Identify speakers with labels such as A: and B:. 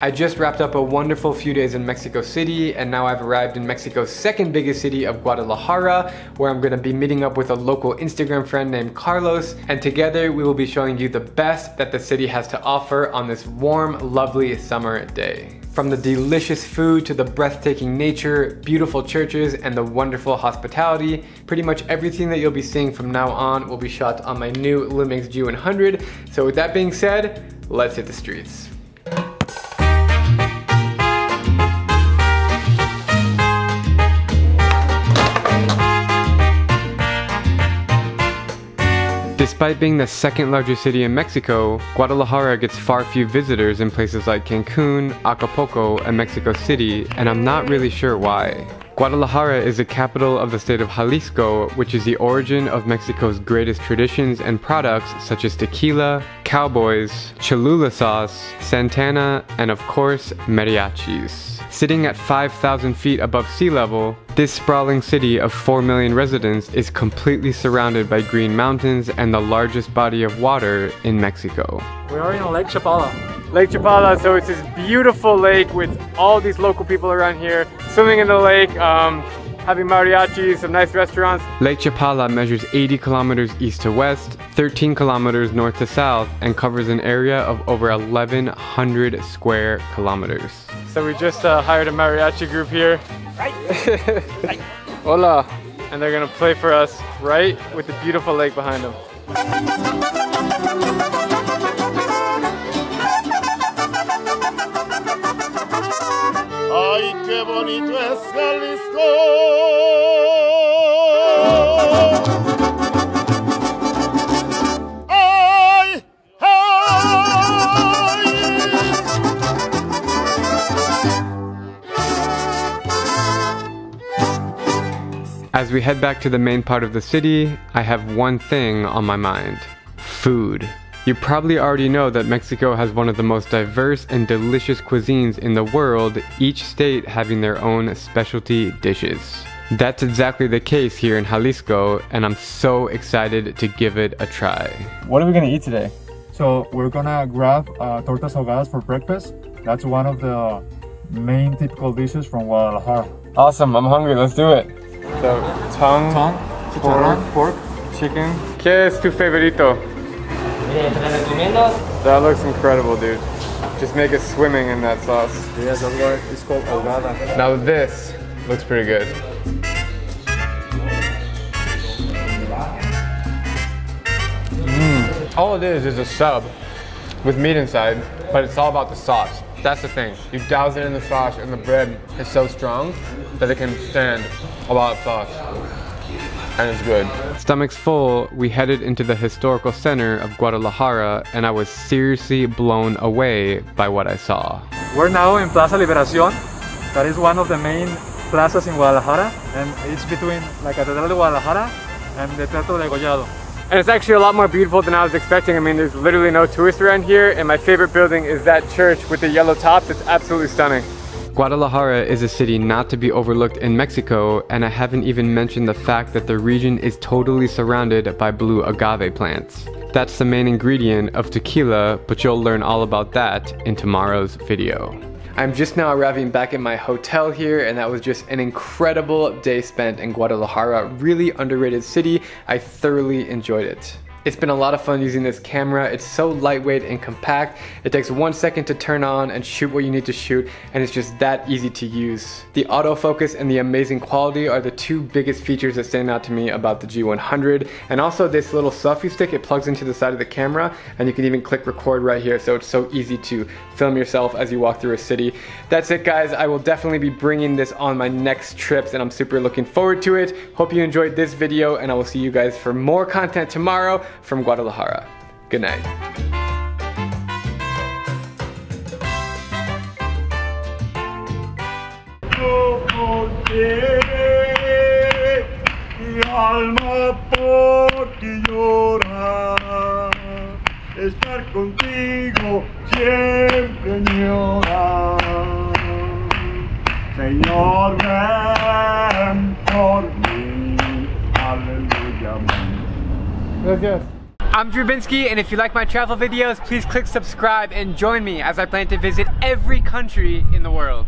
A: I just wrapped up a wonderful few days in Mexico City and now I've arrived in Mexico's second biggest city of Guadalajara where I'm gonna be meeting up with a local Instagram friend named Carlos and together we will be showing you the best that the city has to offer on this warm, lovely summer day. From the delicious food to the breathtaking nature, beautiful churches, and the wonderful hospitality, pretty much everything that you'll be seeing from now on will be shot on my new Lumix G100. So with that being said, let's hit the streets. Despite being the second largest city in Mexico, Guadalajara gets far few visitors in places like Cancun, Acapulco, and Mexico City, and I'm not really sure why. Guadalajara is the capital of the state of Jalisco, which is the origin of Mexico's greatest traditions and products such as tequila, cowboys, Cholula sauce, Santana, and of course, mariachis. Sitting at 5,000 feet above sea level, this sprawling city of 4 million residents is completely surrounded by green mountains and the largest body of water in Mexico.
B: We are in Lake Chapala.
A: Lake Chapala, so it's this beautiful lake with all these local people around here swimming in the lake, um, having mariachis, some nice restaurants. Lake Chapala measures 80 kilometers east to west, 13 kilometers north to south, and covers an area of over 1,100 square kilometers. So we just uh, hired a mariachi group here. Right. right. Hola. And they're gonna play for us right with the beautiful lake behind them. As we head back to the main part of the city, I have one thing on my mind. Food. You probably already know that Mexico has one of the most diverse and delicious cuisines in the world, each state having their own specialty dishes. That's exactly the case here in Jalisco, and I'm so excited to give it a try.
B: What are we gonna eat today? So we're gonna grab uh, tortas ahogadas for breakfast. That's one of the main typical dishes from Guadalajara.
A: Awesome, I'm hungry, let's do it. So, tongue,
B: tongue, chicharrón, pork,
A: chicken. ¿Qué es tu favorito? That looks incredible, dude. Just make it swimming in that sauce.
B: Yes, that's why it's called ahogada.
A: Now this looks pretty good. Mm. All it is is a sub with meat inside, but it's all about the sauce. That's the thing. You douse it in the sauce and the bread is so strong that it can stand a lot of sauce. And it's good. Stomachs full, we headed into the historical center of Guadalajara and I was seriously blown away by what I saw.
B: We're now in Plaza Liberacion. That is one of the main plazas in Guadalajara and it's between La Catedral de Guadalajara and the Teatro Degollado.
A: And it's actually a lot more beautiful than I was expecting. I mean, there's literally no tourists around here, and my favorite building is that church with the yellow tops. It's absolutely stunning. Guadalajara is a city not to be overlooked in Mexico, and I haven't even mentioned the fact that the region is totally surrounded by blue agave plants. That's the main ingredient of tequila, but you'll learn all about that in tomorrow's video. I'm just now arriving back at my hotel here and that was just an incredible day spent in Guadalajara. Really underrated city. I thoroughly enjoyed it. It's been a lot of fun using this camera. It's so lightweight and compact. It takes one second to turn on and shoot what you need to shoot, and it's just that easy to use. The autofocus and the amazing quality are the two biggest features that stand out to me about the G100. And also this little selfie stick, it plugs into the side of the camera, and you can even click record right here, so it's so easy to film yourself as you walk through a city. That's it guys, I will definitely be bringing this on my next trips, and I'm super looking forward to it. Hope you enjoyed this video, and I will see you guys for more content tomorrow from Guadalajara. Good night.
C: alma por ti llora, estar contigo siempre. Señor, ven por aleluya.
A: Gracias. I'm Drew Binsky, and if you like my travel videos, please click subscribe and join me as I plan to visit every country in the world.